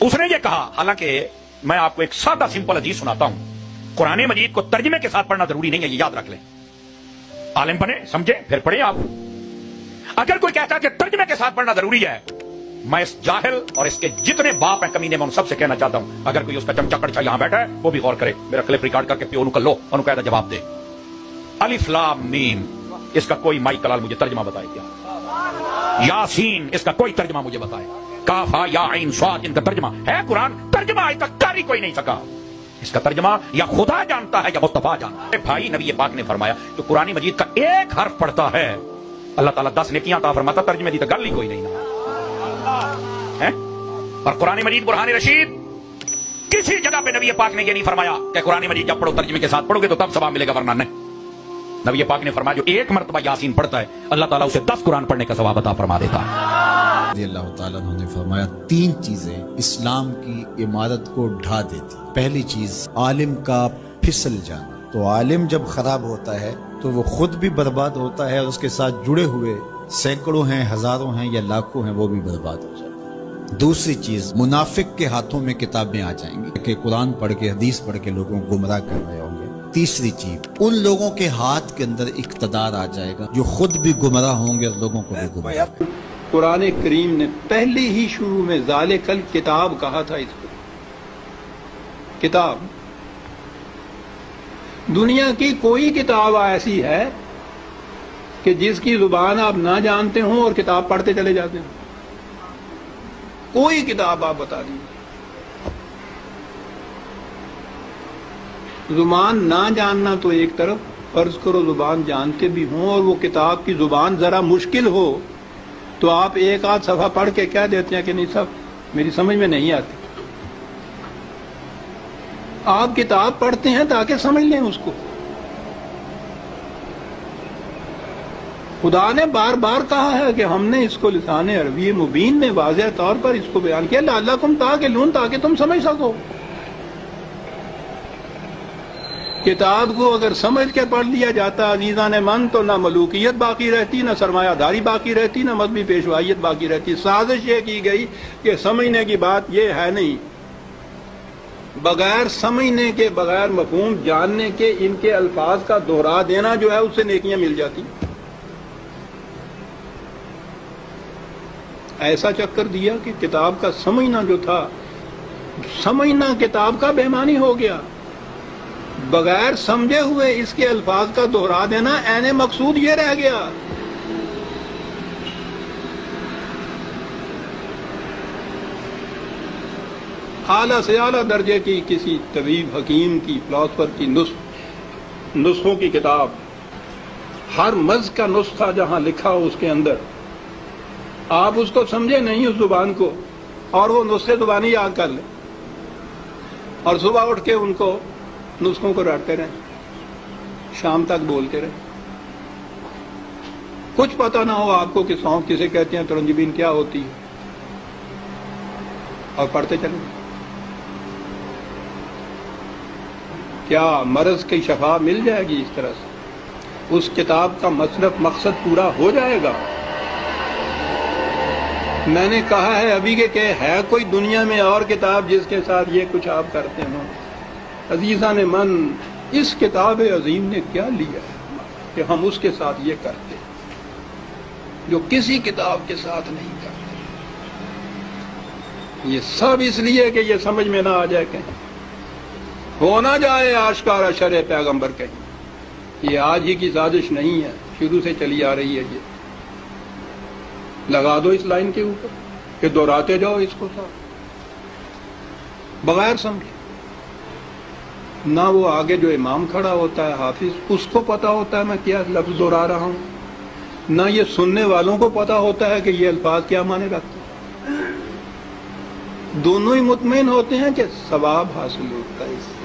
اس نے یہ کہا، حالانکہ میں آپ کو ایک سادہ سمپل عزیز سناتا ہوں۔ قرآن مجید کو ترجمے کے ساتھ پڑھنا ضروری نہیں ہے، یہ یاد رکھ لیں۔ عالم بنے، سمجھے، پھر پڑھیں آپ۔ اگر کوئی کہتا ہے کہ ترجمے کے ساتھ پڑھنا ضروری ہے، میں اس جاہل اور اس کے جتنے باپ ہیں کمینے میں ان سب سے کہنا چاہتا ہوں، اگر کوئی اس کا چمچا کڑچا یہاں بیٹھا ہے، وہ بھی غور کرے، میرا کلپ ریکارڈ کر کے پیو کا لو انہوں قاعدہ جواب دے۔ الف لام میم، اس کا کوئی مائی کلال مجھے ترجمہ بتائے کیا یاسین، اس کا کوئی ترجمہ مجھے بتائے۔ کافا یا عین سواد ان کا ترجمہ ہے قرآن، ترجمہ آئی تک کاری کوئی نہیں سکا۔ اس کا ترجمہ یا خدا جانتا ہے یا مصطفیٰ جانتا ہے۔ بھائی نبی پاک نے فرمایا جو قرآن مجید کا ایک حرف پڑھتا ہے۔ اللہ تعالیٰ دس نے کیا فرماتا ترجمہ دیتا تو گل ہی کوئی نہیں۔ اور قرآن مجید برحان رشید، کسی جگہ پہ نبی پاک نے یہ نہیں فرمایا کہ قرآن مجید جب پڑھو ترجمہ کے ساتھ پڑھو گے تو تب ثواب ملے گا، ورنہ نہیں۔ نبی پاک نے فرمایا جو ایک مرتبہ یاسین پڑھتا ہے، اللہ تعالیٰ اسے دس قرآن پڑھنے کا ثواب عطا فرما دیتا۔ ہے رضی اللہ تعالیٰ نے فرمایا، تین چیزیں اسلام کی عمارت کو ڈھا دیتی۔ پہلی چیز، عالم کا پھسل جانا۔ تو عالم جب خراب ہوتا ہے، تو وہ خود بھی برباد ہوتا ہے اور اس کے ساتھ جڑے ہوئے سینکڑوں ہیں، ہزاروں ہیں یا لاکھوں ہیں، وہ بھی برباد ہو جائے ہیں۔ دوسری چیز، منافق کے ہاتھوں میں کتابیں آ جائیں گی، کہ قرآن پڑھ کے، حدیث پڑھ کے لوگوں کو گمراہ کر رہے ہوں گے۔ تیسری چیز، ان لوگوں کے ہاتھ کے اندر اقتدار آ جائے گا جو خود بھی گمراہ ہوں گے اور لوگوں کو بھی گمراہ قرآن کریم نے پہلی ہی شروع میں ظال کل کتاب کہا تھا اس کو۔ کتاب۔ دنیا کی کوئی کتاب ایسی ہے کہ جس کی زبان آپ نہ جانتے ہوں اور کتاب پڑھتے چلے جاتے ہوں۔ کوئی کتاب آپ بتا دیجیے زبان نہ جاننا تو ایک طرف فرض کرو زبان جانتے بھی ہوں اور وہ کتاب کی زبان ذرا مشکل ہو۔ تو آپ ایک آدھ صفحہ پڑھ کے کہہ دیتے ہیں کہ نہیں سب میری سمجھ میں نہیں آتی۔ آپ کتاب پڑھتے ہیں تاکہ سمجھ لیں اس کو۔ خدا نے بار بار کہا ہے کہ ہم نے اس کو لسان عربی مبین میں واضح طور پر اس کو بیان کیا لال کم تاکہ لون تاکہ تم سمجھ سکو۔ کتاب کو اگر سمجھ کے پڑھ لیا جاتا، عزیزان من، تو نہ ملوکیت باقی رہتی، نہ سرمایہ داری باقی رہتی، نہ مذہبی پیشوائیت باقی رہتی۔ سازش یہ کی گئی کہ سمجھنے کی بات یہ ہے نہیں۔ بغیر سمجھنے کے، بغیر مفہوم جاننے کے ان کے الفاظ کا دوہرا دینا جو ہے، اس سے نیکیاں مل جاتی۔ ایسا چکر دیا کہ کتاب کا سمجھنا جو تھا، سمجھنا کتاب کا بےمانی ہو گیا۔ بغیر سمجھے ہوئے اس کے الفاظ کا دوہرا دینا این مقصود یہ رہ گیا۔ اعلیٰ سے اعلیٰ درجے کی کسی طبیب حکیم کی فلاسفر کی نسخ، نسخوں کی کتاب، ہر مز کا نسخہ جہاں لکھا ہو اس کے اندر، آپ اس کو سمجھے نہیں اس زبان کو، اور وہ نسخے زبانی یاد کر لیں۔ اور صبح اٹھ کے ان کو نسخوں کو رٹتے رہے شام تک بولتے رہے کچھ پتہ نہ ہو آپ کو کہ سونف کسے کہتے ہیں، ترنجبین کیا ہوتی ہے۔ اور پڑھتے چلیں۔ کیا مرض کی شفا مل جائے گی اس طرح سے؟ اس کتاب کا مصرف مقصد پورا ہو جائے گا؟ میں نے کہا ہے ابھی کہ ہے کوئی دنیا میں اور کتاب جس کے ساتھ یہ کچھ آپ کرتے ہوں۔ عزیزہ نے من، اس کتاب عظیم نے کیا لیا ہے کہ ہم اس کے ساتھ یہ کرتے جو کسی کتاب کے ساتھ نہیں کرتے۔ یہ سب اس لیے کہ یہ سمجھ میں نہ آ جائے کہیں۔ ہو نہ جائے آشکار شرح پیغمبر کہیں۔ یہ آج ہی کی سازش نہیں ہے، شروع سے چلی آ رہی ہے یہ۔ لگا دو اس لائن کے اوپر کہ دہراتے جاؤ اس کو ساتھ۔ بغیر سمجھے۔ نہ وہ آگے جو امام کھڑا ہوتا ہے حافظ، اس کو پتا ہوتا ہے میں کیا لفظ دہرا رہا ہوں۔ نہ یہ سننے والوں کو پتا ہوتا ہے کہ یہ الفاظ کیا معنی رکھتے ہیں۔ دونوں ہی مطمئن ہوتے ہیں کہ ثواب حاصل ہوتا ہے اس سے۔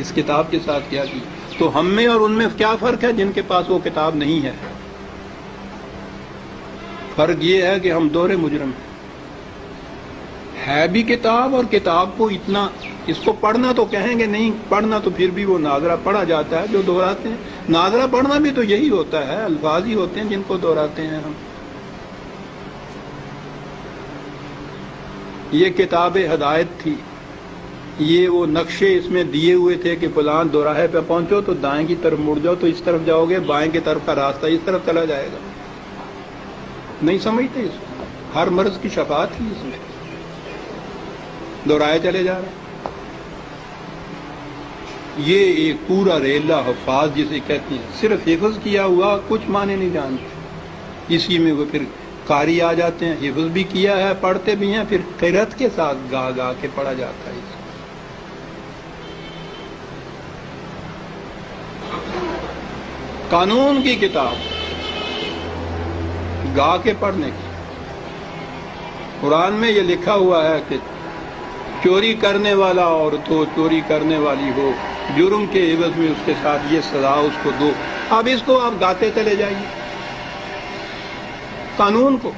اس کتاب کے ساتھ کیا کی تو ہم میں اور ان میں کیا فرق ہے جن کے پاس وہ کتاب نہیں ہے؟ فرق یہ ہے کہ ہم دورے مجرم ہیں۔ ہے بھی کتاب اور کتاب کو اتنا اس کو پڑھنا تو کہیں گے نہیں، پڑھنا تو پھر بھی وہ ناظرہ پڑھا جاتا ہے جو دہراتے ہیں۔ ناظرہ پڑھنا بھی تو یہی ہوتا ہے، الفاظ ہی ہوتے ہیں جن کو دہراتے ہیں ہم۔ یہ کتاب ہدایت تھی۔ یہ وہ نقشے اس میں دیے ہوئے تھے کہ فلان دوراہے پہ پہنچو تو دائیں کی طرف مڑ جاؤ تو اس طرف جاؤ گے، بائیں کی طرف کا راستہ اس طرف چلا جائے گا۔ نہیں سمجھتے اس کو؟ ہر مرض کی شفاعت تھی اس میں۔ دوہرائے چلے جا رہے یہ ایک پورا ریلا حفاظ جسے کہتے ہیں، صرف حفظ کیا ہوا، کچھ معنی نہیں جانتے۔ اسی میں وہ پھر قاری آ جاتے ہیں، حفظ بھی کیا ہے، پڑھتے بھی ہیں، پھر قرت کے ساتھ گا گا کے پڑھا جاتا ہے۔ اس قانون کی کتاب، گا کے پڑھنے کی۔ قرآن میں یہ لکھا ہوا ہے کہ چوری کرنے والا عورت ہو چوری کرنے والی ہو، جرم کے عوض میں اس کے ساتھ یہ سزا اس کو دو۔ اب اس کو آپ گاتے چلے جائیے۔ قانون کو